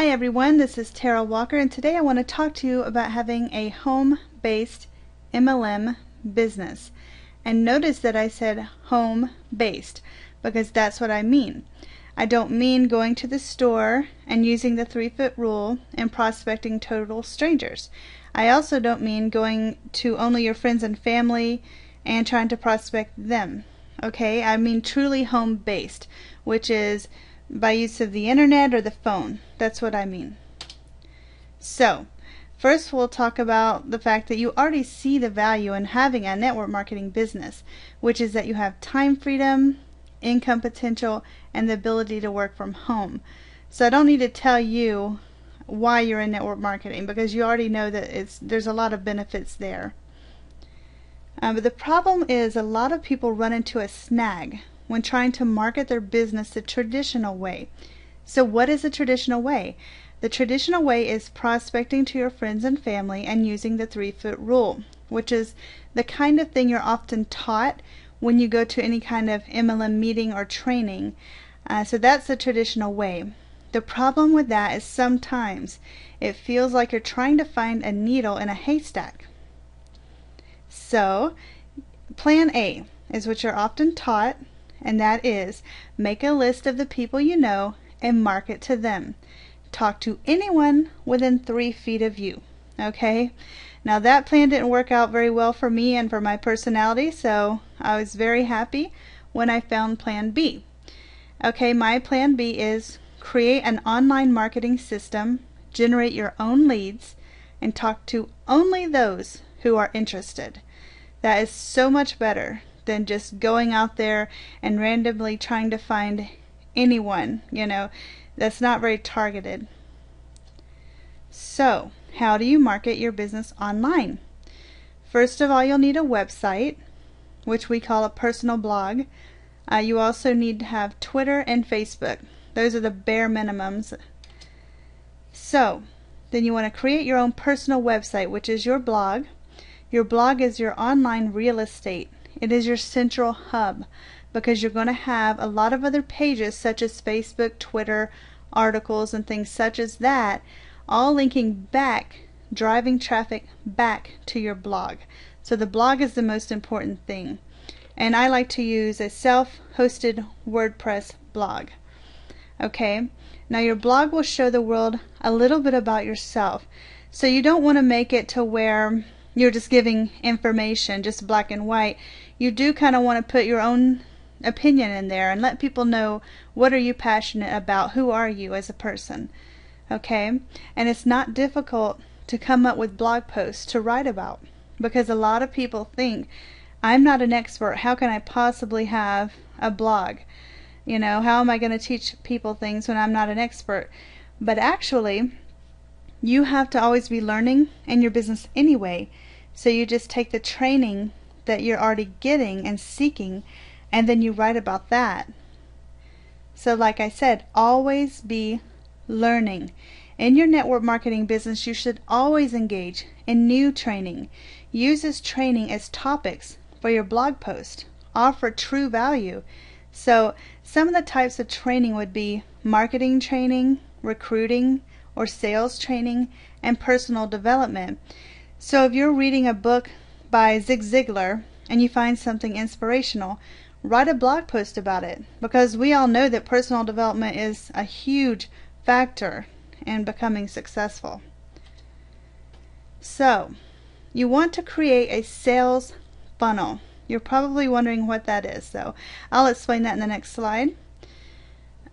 Hi everyone, this is Tara Walker and today I want to talk to you about having a home-based MLM business. And notice that I said home-based because that's what I mean. I don't mean going to the store and using the three foot rule and prospecting total strangers. I also don't mean going to only your friends and family and trying to prospect them. Okay, I mean truly home based, which is by use of the internet or the phone. That's what I mean. So, first we'll talk about the fact that you already see the value in having a network marketing business, which is that you have time freedom, income potential, and the ability to work from home. So I don't need to tell you why you're in network marketing because you already know that it's there's a lot of benefits there. Uh, but the problem is a lot of people run into a snag when trying to market their business the traditional way. So, what is the traditional way? The traditional way is prospecting to your friends and family and using the three foot rule, which is the kind of thing you're often taught when you go to any kind of MLM meeting or training. Uh, so, that's the traditional way. The problem with that is sometimes it feels like you're trying to find a needle in a haystack. So, plan A is what you're often taught and that is make a list of the people you know and market to them. Talk to anyone within three feet of you. Okay? Now, that plan didn't work out very well for me and for my personality, so I was very happy when I found plan B. Okay, my plan B is create an online marketing system, generate your own leads, and talk to only those who are interested. That is so much better than just going out there and randomly trying to find anyone, you know, that's not very targeted. So, how do you market your business online? First of all, you'll need a website, which we call a personal blog. Uh, you also need to have Twitter and Facebook. Those are the bare minimums. So, then you want to create your own personal website, which is your blog. Your blog is your online real estate. It is your central hub because you're going to have a lot of other pages such as Facebook, Twitter, articles, and things such as that, all linking back, driving traffic back to your blog. So the blog is the most important thing. And I like to use a self hosted WordPress blog. Okay, now your blog will show the world a little bit about yourself. So you don't want to make it to where you're just giving information, just black and white you do kind of want to put your own opinion in there and let people know what are you passionate about who are you as a person okay? And it's not difficult to come up with blog posts to write about because a lot of people think i'm not an expert. How can i possibly have a blog? You know how am i going to teach people things when i'm not an expert? But actually you have to always be learning in your business anyway so you just take the training that you're already getting and seeking, and then you write about that. So, like I said, always be learning. In your network marketing business, you should always engage in new training. Use this training as topics for your blog post. Offer true value. So, some of the types of training would be marketing training, recruiting or sales training, and personal development. So, if you're reading a book by Zig Ziglar and you find something inspirational, write a blog post about it because we all know that personal development is a huge factor in becoming successful. So, you want to create a sales funnel. You're probably wondering what that is, so I'll explain that in the next slide.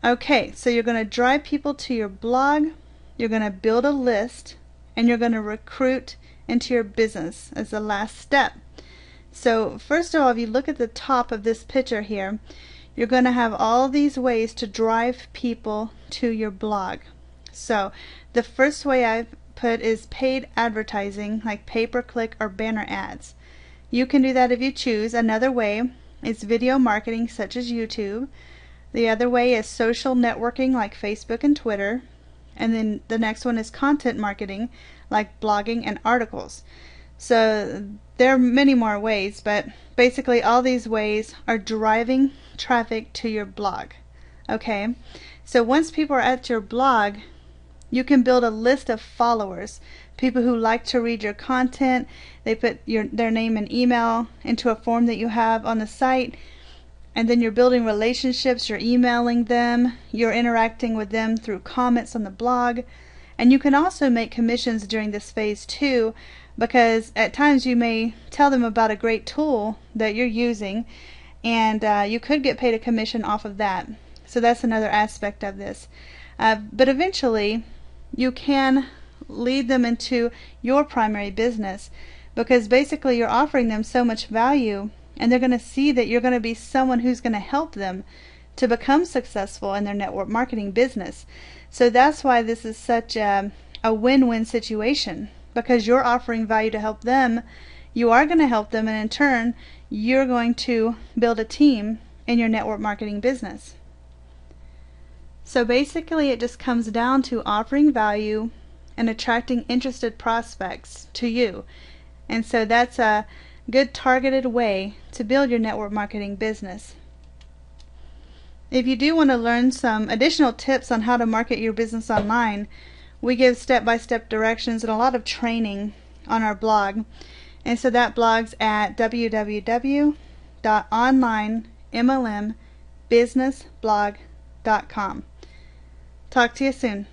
Okay, so you're going to drive people to your blog, you're going to build a list, and you're going to recruit into your business as the last step. So first of all, if you look at the top of this picture here, you're going to have all these ways to drive people to your blog. So the first way I've put is paid advertising like pay-per-click or banner ads. You can do that if you choose. Another way is video marketing such as YouTube. The other way is social networking like Facebook and Twitter. And then the next one is content marketing like blogging and articles. So there are many more ways, but basically all these ways are driving traffic to your blog. Okay? So once people are at your blog, You can build a list of followers, people who like to read your content. They put your their name and email into a form that you have on the site and then you're building relationships, you're emailing them, you're interacting with them through comments on the blog. And you can also make commissions during this phase too because at times you may tell them about a great tool that you're using and uh, you could get paid a commission off of that. So that's another aspect of this. Uh, but eventually, you can lead them into your primary business because basically you're offering them so much value and they're going to see that you're going to be someone who's going to help them to become successful in their network marketing business. So that's why this is such a, a win-win situation because you're offering value to help them, you are going to help them and in turn you're going to build a team in your network marketing business. So basically it just comes down to offering value and attracting interested prospects to you. And so that's a good targeted way to build your network marketing business. If you do want to learn some additional tips on how to market your business online, we give step-by-step directions and a lot of training on our blog. And so that blog's at www.onlinemlmbusinessblog.com. Talk to you soon.